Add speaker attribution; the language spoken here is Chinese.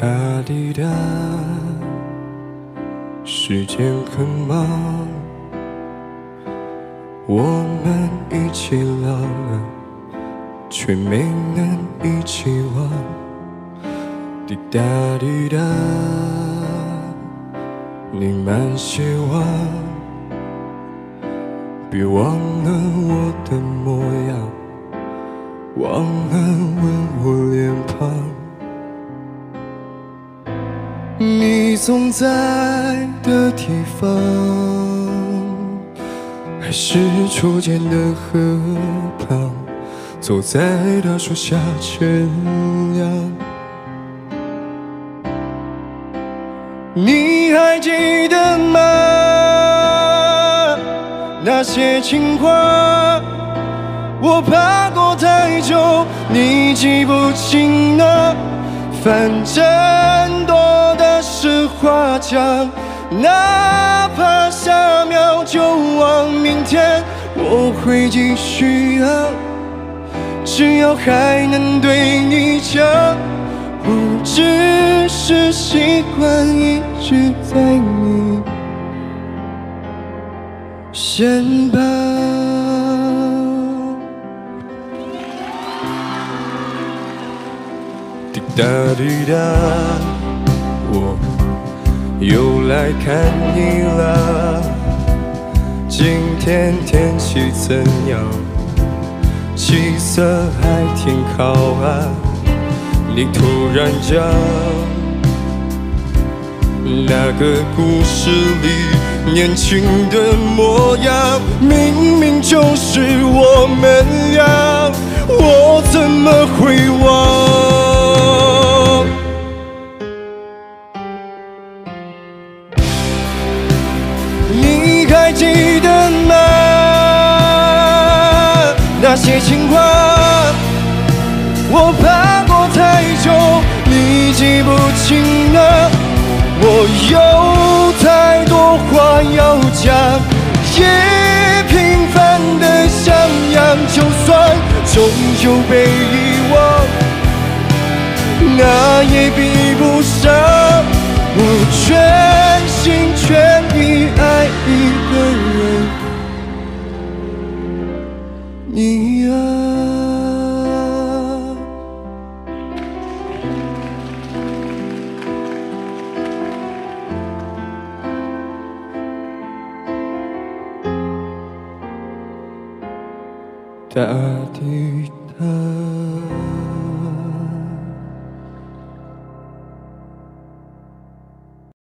Speaker 1: 哒滴哒，时间很忙，我们一起老了，却没能一起忘。滴答滴答，你满希望，别忘了我的模样，忘了吻我脸庞。总在的地方，还是初见的河旁，坐在大树下乘凉。你还记得吗？那些情话，我怕过太久，你记不清了。反正话讲，哪怕下秒就忘，明天我会继续啊。只要还能对你讲，我只是习惯一直在你身旁。滴答滴答，又来看你了。今天天气怎样？气色还挺好啊。你突然讲，那个故事里年轻的模样，明明就是我们俩，那些情话，我怕过太久，你记不清了。我有太多话要讲，也平凡的像样，就算终究被遗忘，那也比不上你啊。大地的。